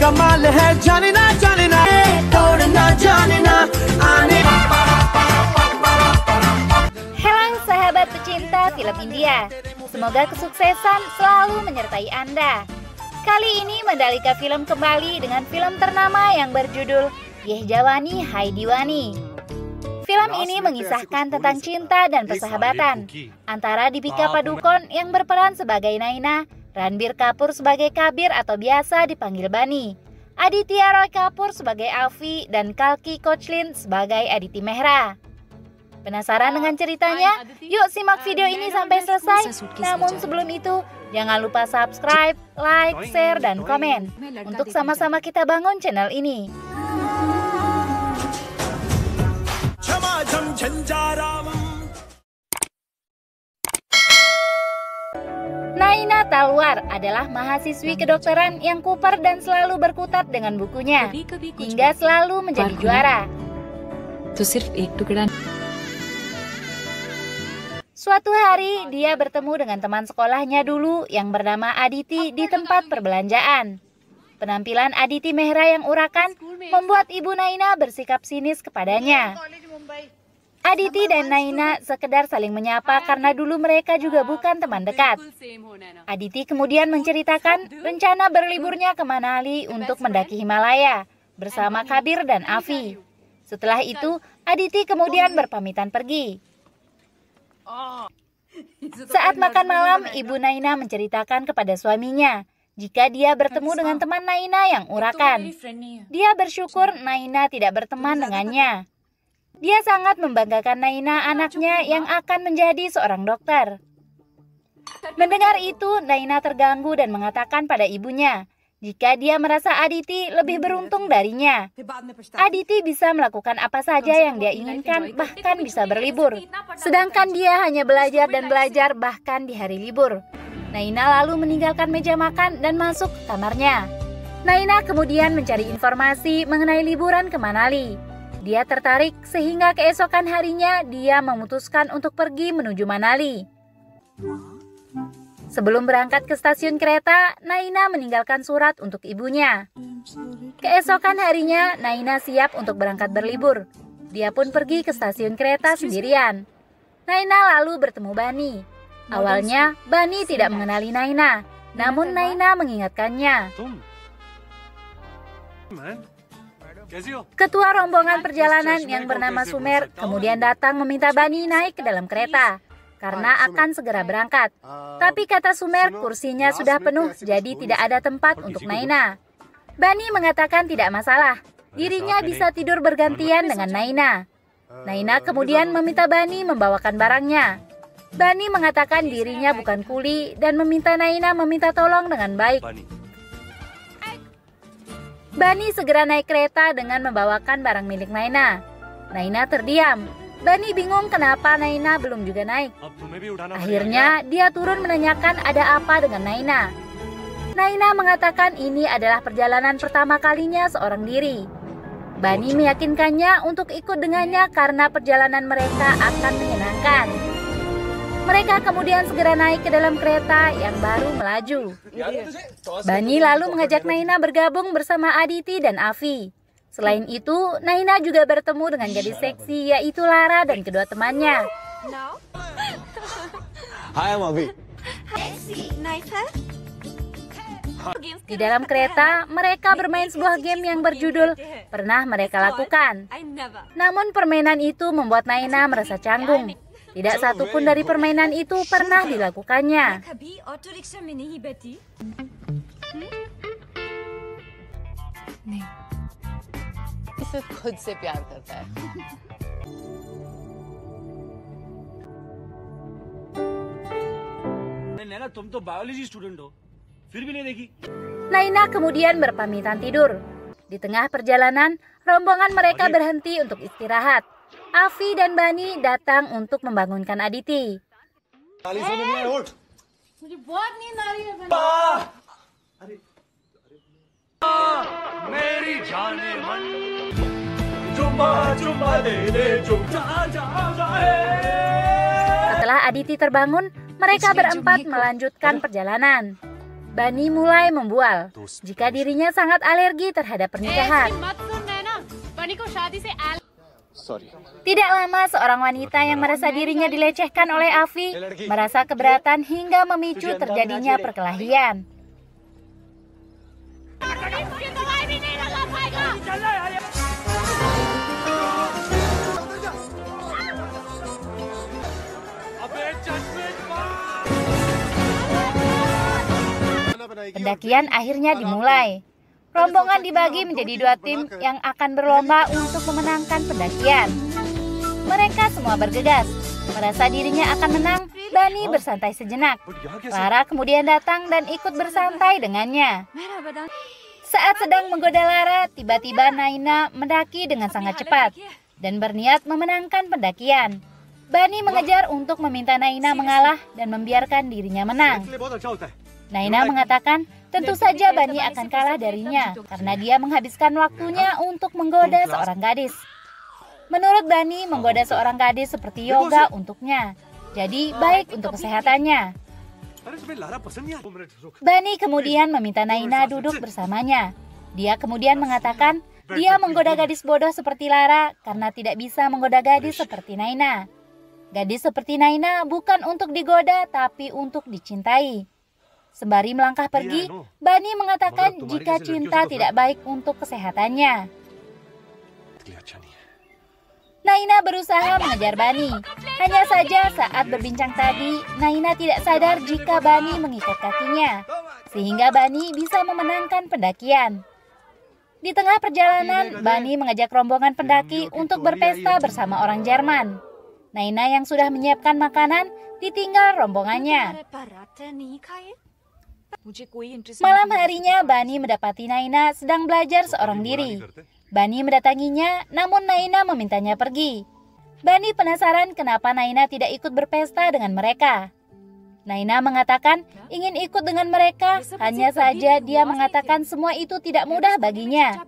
कमाल है जाने ना जाने ना तोड़ना जाने ना आने Halo sahabat pecinta film India Semoga kesuksesan selalu menyertai Anda Kali ini Mandalika Film kembali dengan film ternama yang berjudul Yeh Jawani Hai Diwani Film ini mengisahkan tentang cinta dan persahabatan antara Dipika Padukon yang berperan sebagai Naina, Ranbir Kapoor sebagai Kabir atau biasa dipanggil Bani. Aditya Roy Kapoor sebagai Avi dan Kalki Kochlin sebagai Aditi Mehra. Penasaran dengan ceritanya? Yuk simak video ini sampai selesai. Namun sebelum itu, jangan lupa subscribe, like, share, dan komen. Untuk sama-sama kita bangun channel ini. Naina Talwar adalah mahasiswi kedokteran yang kuper dan selalu berkutat dengan bukunya hingga selalu menjadi juara. Suatu hari dia bertemu dengan teman sekolahnya dulu yang bernama Aditi di tempat perbelanjaan. Penampilan Aditi Mehra yang urakan membuat Ibu Naina bersikap sinis kepadanya. Aditi dan Naina sekedar saling menyapa karena dulu mereka juga bukan teman dekat. Aditi kemudian menceritakan rencana berliburnya ke Manali untuk mendaki Himalaya bersama Kabir dan Afi. Setelah itu, Aditi kemudian berpamitan pergi. Saat makan malam, Ibu Naina menceritakan kepada suaminya jika dia bertemu dengan teman Naina yang urakan. Dia bersyukur Naina tidak berteman dengannya. Dia sangat membanggakan Naina anaknya yang akan menjadi seorang dokter. Mendengar itu, Naina terganggu dan mengatakan pada ibunya jika dia merasa Aditi lebih beruntung darinya. Aditi bisa melakukan apa saja yang dia inginkan, bahkan bisa berlibur. Sedangkan dia hanya belajar dan belajar bahkan di hari libur. Naina lalu meninggalkan meja makan dan masuk ke kamarnya. Naina kemudian mencari informasi mengenai liburan ke Manali. Dia tertarik sehingga keesokan harinya dia memutuskan untuk pergi menuju Manali. Sebelum berangkat ke stasiun kereta, Naina meninggalkan surat untuk ibunya. Keesokan harinya, Naina siap untuk berangkat berlibur. Dia pun pergi ke stasiun kereta sendirian. Naina lalu bertemu Bani. Awalnya, Bani tidak mengenali Naina, namun Naina mengingatkannya. Ketua rombongan perjalanan yang bernama Sumer kemudian datang meminta Bani naik ke dalam kereta karena akan segera berangkat. Tapi kata Sumer, kursinya sudah penuh, jadi tidak ada tempat untuk Naina. Bani mengatakan tidak masalah, dirinya bisa tidur bergantian dengan Naina. Naina kemudian meminta Bani membawakan barangnya. Bani mengatakan dirinya bukan kuli dan meminta Naina meminta tolong dengan baik. Bani segera naik kereta dengan membawakan barang milik Naina. Naina terdiam. Bani bingung kenapa Naina belum juga naik. Akhirnya dia turun menanyakan ada apa dengan Naina. Naina mengatakan ini adalah perjalanan pertama kalinya seorang diri. Bani meyakinkannya untuk ikut dengannya karena perjalanan mereka akan menyenangkan. Mereka kemudian segera naik ke dalam kereta yang baru melaju. Bani lalu mengajak Naina bergabung bersama Aditi dan Avi. Selain itu, Naina juga bertemu dengan gadis seksi yaitu Lara dan kedua temannya. Hai, Avi. Di dalam kereta, mereka bermain sebuah game yang berjudul Pernah Mereka Lakukan. Namun permainan itu membuat Naina merasa canggung. Tidak satu pun dari permainan itu pernah dilakukannya. Naina kemudian berpamitan tidur. Di tengah perjalanan, rombongan mereka berhenti untuk istirahat. Afi dan Bani datang untuk membangunkan Aditi. Setelah Aditi terbangun, mereka berempat melanjutkan perjalanan. Bani mulai membual. Jika dirinya sangat alergi terhadap pernikahan. Tidak lama seorang wanita yang merasa dirinya dilecehkan oleh Afi merasa keberatan hingga memicu terjadinya perkelahian. Pendakian akhirnya dimulai. Rombongan dibagi menjadi dua tim yang akan berlomba untuk memenangkan pendakian. Mereka semua bergegas, merasa dirinya akan menang. Bani bersantai sejenak. Lara kemudian datang dan ikut bersantai dengannya. Saat sedang menggoda Lara, tiba-tiba Naina mendaki dengan sangat cepat dan berniat memenangkan pendakian. Bani mengejar untuk meminta Naina mengalah dan membiarkan dirinya menang. Naina mengatakan tentu saja Bani akan kalah darinya karena dia menghabiskan waktunya untuk menggoda seorang gadis. Menurut Bani, menggoda seorang gadis seperti yoga untuknya. Jadi baik untuk kesehatannya. Bani kemudian meminta Naina duduk bersamanya. Dia kemudian mengatakan dia menggoda gadis bodoh seperti Lara karena tidak bisa menggoda gadis seperti Naina. Gadis seperti Naina bukan untuk digoda tapi untuk dicintai. Sembari melangkah pergi, Bani mengatakan jika cinta tidak baik untuk kesehatannya. Naina berusaha mengejar Bani. Hanya saja saat berbincang tadi, Naina tidak sadar jika Bani mengikat kakinya, sehingga Bani bisa memenangkan pendakian. Di tengah perjalanan, Bani mengajak rombongan pendaki untuk berpesta bersama orang Jerman. Naina yang sudah menyiapkan makanan ditinggal rombongannya. Malam harinya, Bani mendapati Naina sedang belajar seorang diri. Bani mendatanginya, namun Naina memintanya pergi. Bani penasaran kenapa Naina tidak ikut berpesta dengan mereka. Naina mengatakan ingin ikut dengan mereka, hanya saja dia mengatakan semua itu tidak mudah baginya.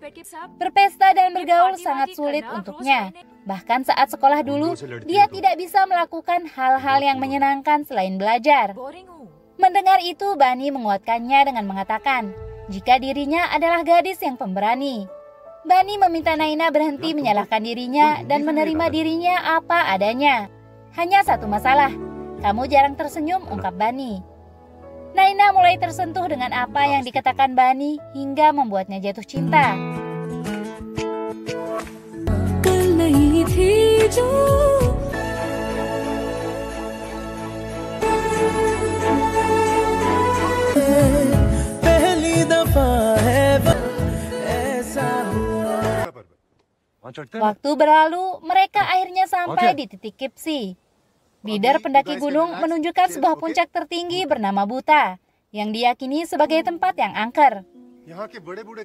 Berpesta dan bergaul sangat sulit untuknya. Bahkan saat sekolah dulu, dia tidak bisa melakukan hal-hal yang menyenangkan selain belajar. Mendengar itu, Bani menguatkannya dengan mengatakan, jika dirinya adalah gadis yang pemberani. Bani meminta Naina berhenti menyalahkan dirinya dan menerima dirinya apa adanya. Hanya satu masalah, kamu jarang tersenyum, ungkap Bani. Naina mulai tersentuh dengan apa yang dikatakan Bani hingga membuatnya jatuh cinta. Waktu berlalu, mereka akhirnya sampai di titik Kipsi. Leader pendaki gunung menunjukkan sebuah puncak tertinggi bernama Buta, yang diyakini sebagai tempat yang angker.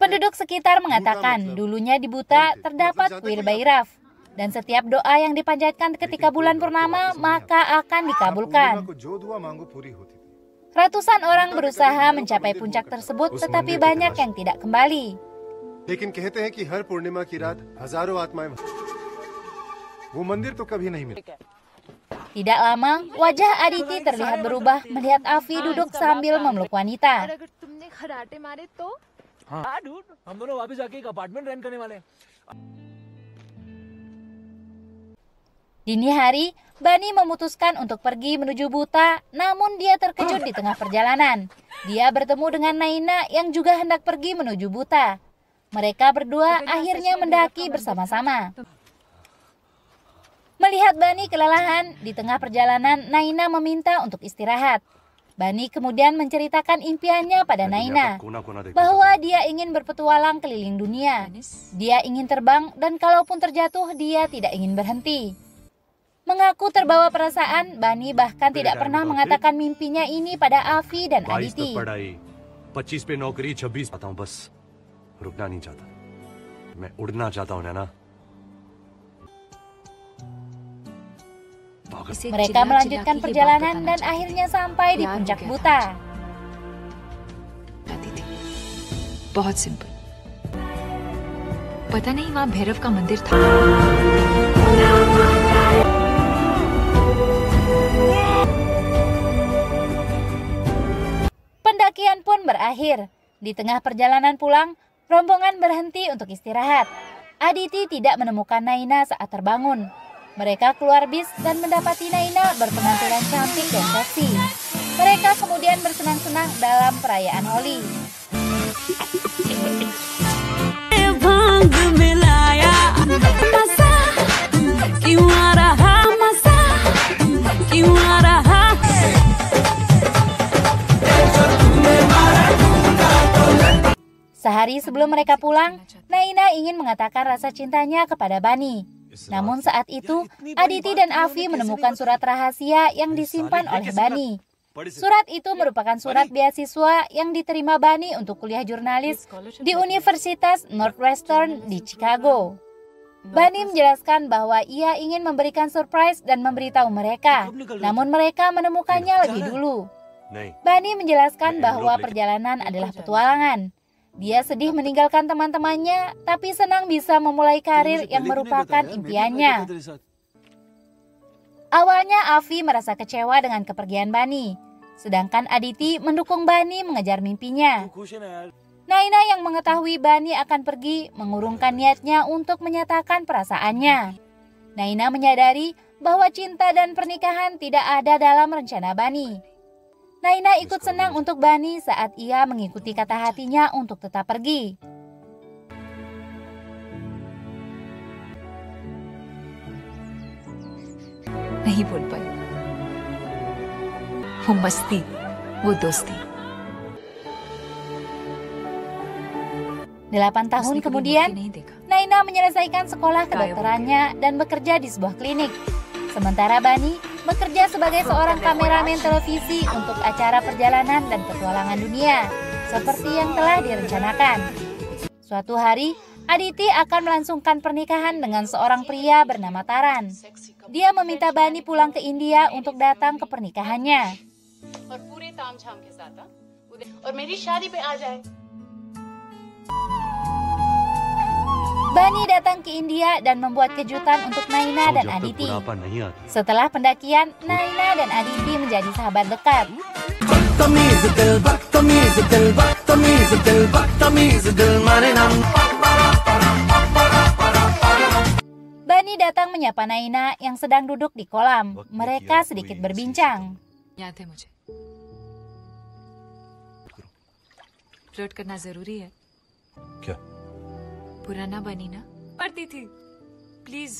Penduduk sekitar mengatakan dulunya di Buta terdapat kuil Bairaf, dan setiap doa yang dipanjatkan ketika bulan purnama maka akan dikabulkan. Ratusan orang berusaha mencapai puncak tersebut tetapi banyak yang tidak kembali. लेकिन कहते हैं कि हर पूर्णिमा की रात हजारों आत्माएं वो मंदिर तो कभी नहीं मिलता Tidak lama, wajah Aditi terlihat berubah melihat Afi duduk sambil memeluk wanita. हाँ dude, हम दोनों वापस जाके एक अपार्टमेंट रेंट करने वाले हैं Dini hari, Bani memutuskan untuk pergi menuju Buta, namun dia terkejut di tengah perjalanan. Dia bertemu dengan Naina yang juga hendak pergi menuju Buta. Mereka berdua akhirnya mendaki bersama-sama. Melihat Bani kelelahan, di tengah perjalanan Naina meminta untuk istirahat. Bani kemudian menceritakan impiannya pada Naina bahwa dia ingin berpetualang keliling dunia. Dia ingin terbang dan kalaupun terjatuh dia tidak ingin berhenti. Mengaku terbawa perasaan, Bani bahkan tidak pernah mengatakan mimpinya ini pada Afi dan Aditi. रुकना नहीं चाहता मैं उड़ना चाहता हूँ नैना Mereka melanjutkan perjalanan dan akhirnya sampai di puncak Buta. बहुत सिंपल पता नहीं वहाँ भैरव का मंदिर था Pendakian pun berakhir. Di tengah perjalanan pulang, rombongan berhenti untuk istirahat. Aditi tidak menemukan Naina saat terbangun. Mereka keluar bis dan mendapati Naina berpenampilan cantik dan seksi. Mereka kemudian bersenang-senang dalam perayaan Holi. भांग मिलाया मजा क्यों आ रहा Sehari sebelum mereka pulang, Naina ingin mengatakan rasa cintanya kepada Bani. Namun saat itu, Aditi dan Afi menemukan surat rahasia yang disimpan oleh Bani. Surat itu merupakan surat beasiswa yang diterima Bani untuk kuliah jurnalis di Universitas Northwestern di Chicago. Bani menjelaskan bahwa ia ingin memberikan surprise dan memberitahu mereka, namun mereka menemukannya lebih dulu. Bani menjelaskan bahwa perjalanan adalah petualangan. Dia sedih meninggalkan teman-temannya, tapi senang bisa memulai karir yang merupakan impiannya. Awalnya Avi merasa kecewa dengan kepergian Bani, sedangkan Aditi mendukung Bani mengejar mimpinya. Naina yang mengetahui Bani akan pergi mengurungkan niatnya untuk menyatakan perasaannya. Naina menyadari bahwa cinta dan pernikahan tidak ada dalam rencana Bani. Naina ikut senang untuk Bani saat ia mengikuti kata hatinya untuk tetap pergi. नहीं बोल पाई वो मस्ती वो दोस्ती Delapan tahun उसने कभी मुड़ के kemudian, नहीं देखा Naina menyelesaikan sekolah kedokterannya dan bekerja di sebuah klinik. Sementara Bani bekerja sebagai seorang kameramen televisi untuk acara perjalanan dan petualangan dunia, seperti yang telah direncanakan. Suatu hari, Aditi akan melangsungkan pernikahan dengan seorang pria bernama Taran. Dia meminta Bani pulang ke India untuk datang ke pernikahannya. और पूरे ताम झाम के साथ हाँ? उदय- और मेरी शादी पे आ जाए Bani datang ke India dan membuat kejutan untuk Naina dan Aditi. Setelah pendakian, Naina dan Aditi menjadi sahabat dekat. Bani datang menyapa Naina yang sedang duduk di kolam. Mereka sedikit berbincang. Flirt karna zaruri hai. Kya? जरूरी है क्या पुराना बनी ना पढ़ती थी please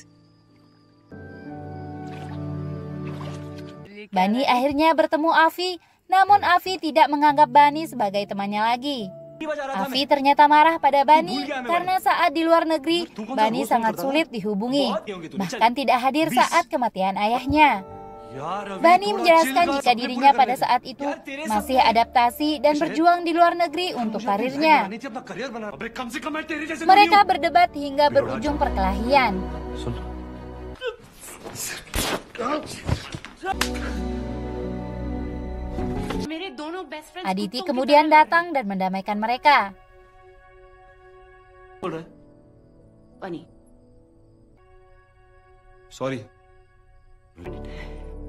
Bani akhirnya bertemu Afi, namun Afi tidak menganggap Bani sebagai temannya lagi. Afi ternyata marah pada Bani karena saat di luar negeri, Bani sangat sulit dihubungi, bahkan tidak hadir saat kematian ayahnya. Bani menjelaskan jika dirinya pada saat itu masih adaptasi dan berjuang di luar negeri untuk karirnya. Mereka berdebat hingga berujung perkelahian. Aditi kemudian datang dan mendamaikan mereka. Sorry.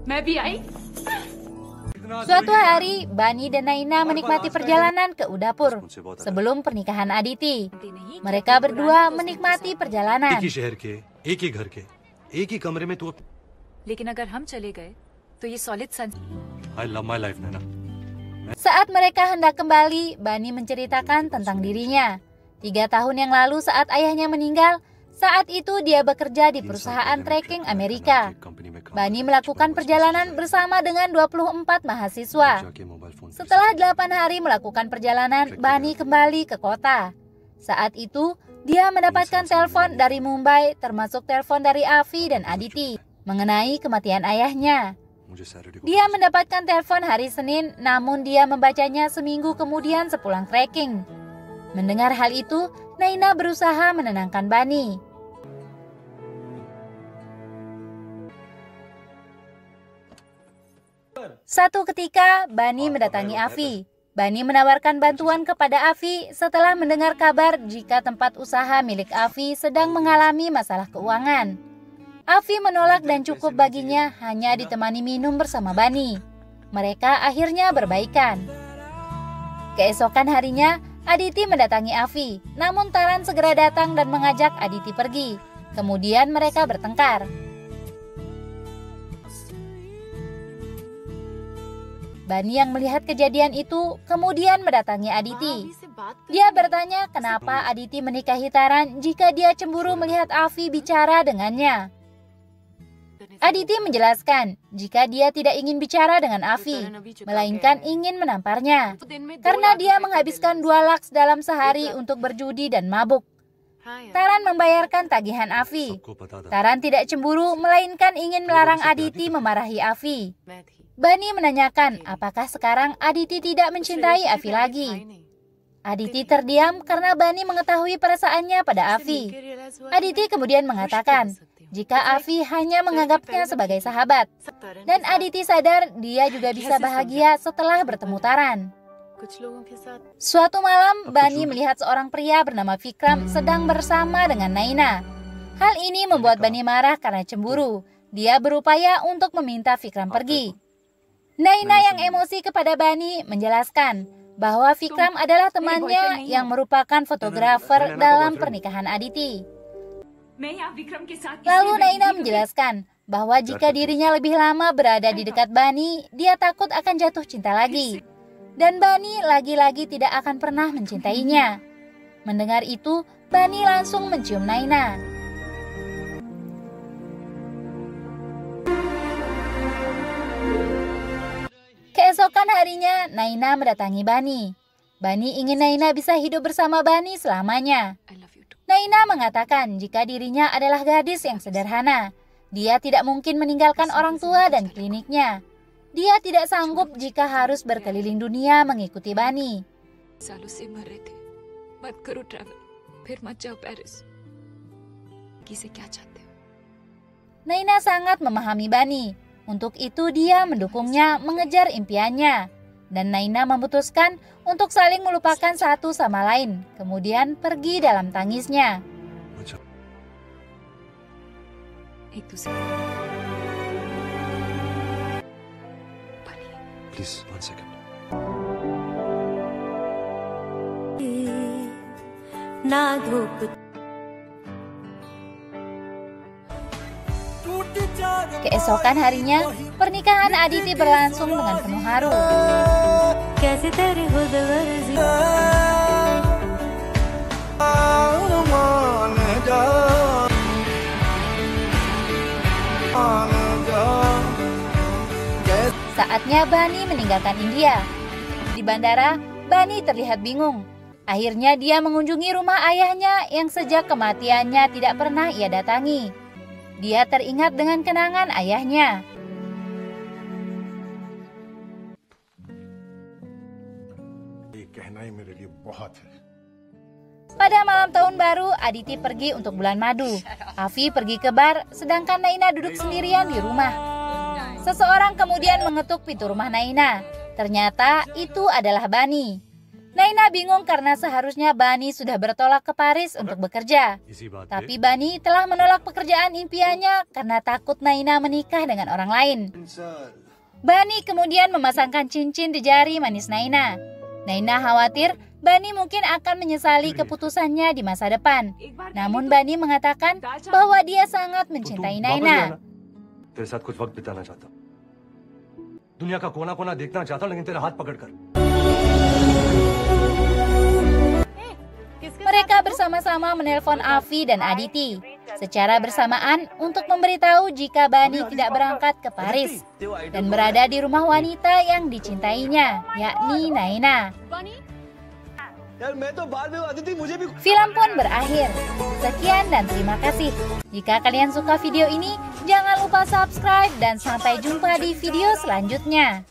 मैं भी आई Suatu hari, Bani dan Naina menikmati perjalanan ke Udapur sebelum pernikahan Aditi. Mereka berdua menikmati एक perjalanan. ही शहर के एक ही घर के एक ही कमरे में तू लेकिन अगर हम चले गए तो ये सॉलिड सन I love my life Naina Saat mereka hendak kembali, Bani menceritakan tentang dirinya. Tiga tahun yang lalu saat ayahnya meninggal, saat itu dia bekerja di perusahaan trekking Amerika. Bani melakukan perjalanan bersama dengan 24 mahasiswa. Setelah 8 hari melakukan perjalanan, Bani kembali ke kota. Saat itu, dia mendapatkan telepon dari Mumbai, termasuk telepon dari Avi dan Aditi, mengenai kematian ayahnya. Dia mendapatkan telepon hari Senin, namun dia membacanya seminggu kemudian sepulang trekking. Mendengar hal itu, Naina berusaha menenangkan Bani. Satu ketika, Bani mendatangi Avi. Bani menawarkan bantuan kepada Avi setelah mendengar kabar jika tempat usaha milik Avi sedang mengalami masalah keuangan. Avi menolak dan cukup baginya hanya ditemani minum bersama Bani. Mereka akhirnya berbaikan. Keesokan harinya, Aditi mendatangi Avi, namun Taran segera datang dan mengajak Aditi pergi. Kemudian mereka bertengkar. Bani yang melihat kejadian itu kemudian mendatangi Aditi. Dia bertanya kenapa Aditi menikahi Taran jika dia cemburu melihat Avi bicara dengannya. Aditi menjelaskan jika dia tidak ingin bicara dengan Avi, melainkan ingin menamparnya. Karena dia menghabiskan dua laks dalam sehari untuk berjudi dan mabuk. Taran membayarkan tagihan Avi. Taran tidak cemburu, melainkan ingin melarang Aditi memarahi Avi. Bani menanyakan apakah sekarang Aditi tidak mencintai Avi lagi. Aditi terdiam karena Bani mengetahui perasaannya pada Avi. Aditi kemudian mengatakan jika Avi hanya menganggapnya sebagai sahabat. Dan Aditi sadar dia juga bisa bahagia setelah bertemu Taran. Suatu malam, Bani melihat seorang pria bernama Vikram sedang bersama dengan Naina. Hal ini membuat Bani marah karena cemburu. Dia berupaya untuk meminta Vikram pergi. Naina yang emosi kepada Bani menjelaskan bahwa Vikram adalah temannya yang merupakan fotografer dalam pernikahan Aditi. Lalu Naina menjelaskan bahwa jika dirinya lebih lama berada di dekat Bani, dia takut akan jatuh cinta lagi. Dan Bani lagi-lagi tidak akan pernah mencintainya. Mendengar itu, Bani langsung mencium Naina. Keesokan harinya, Naina mendatangi Bani. Bani ingin Naina bisa hidup bersama Bani selamanya. Naina mengatakan jika dirinya adalah gadis yang sederhana. Dia tidak mungkin meninggalkan orang tua dan kliniknya. Dia tidak sanggup jika harus berkeliling dunia mengikuti Bani. Naina sangat memahami Bani. Untuk itu dia mendukungnya mengejar impiannya. Dan Naina memutuskan untuk saling melupakan satu sama lain, kemudian pergi dalam tangisnya. Itu Please, one second. Keesokan harinya, pernikahan Aditi berlangsung dengan penuh haru. Saatnya Bani meninggalkan India. Di bandara, Bani terlihat bingung. Akhirnya dia mengunjungi rumah ayahnya yang sejak kematiannya tidak pernah ia datangi. Dia teringat dengan kenangan ayahnya. Pada malam tahun baru, Aditi pergi untuk bulan madu. Avi pergi ke bar, sedangkan Naina duduk sendirian di rumah. Seseorang kemudian mengetuk pintu rumah Naina. Ternyata itu adalah Bani. Naina bingung karena seharusnya Bani sudah bertolak ke Paris untuk bekerja. Tapi Bani telah menolak pekerjaan impiannya karena takut Naina menikah dengan orang lain. Bani kemudian memasangkan cincin di jari manis Naina. Naina khawatir Bani mungkin akan menyesali keputusannya di masa depan. Namun Bani mengatakan bahwa dia sangat mencintai Naina. तेरे साथ कुछ वक्त बिताना चाहता हूँ दुनिया का कोना कोना देखना चाहता हूँ लेकिन तेरा हाथ पकड़कर bersama-sama menelpon Avi dan Aditi secara bersamaan untuk memberitahu jika Bani tidak berangkat ke Paris dan berada di rumah wanita yang dicintainya, yakni Naina. Film pun berakhir. Sekian dan terima kasih. Jika kalian suka video ini, jangan lupa subscribe dan sampai jumpa di video selanjutnya.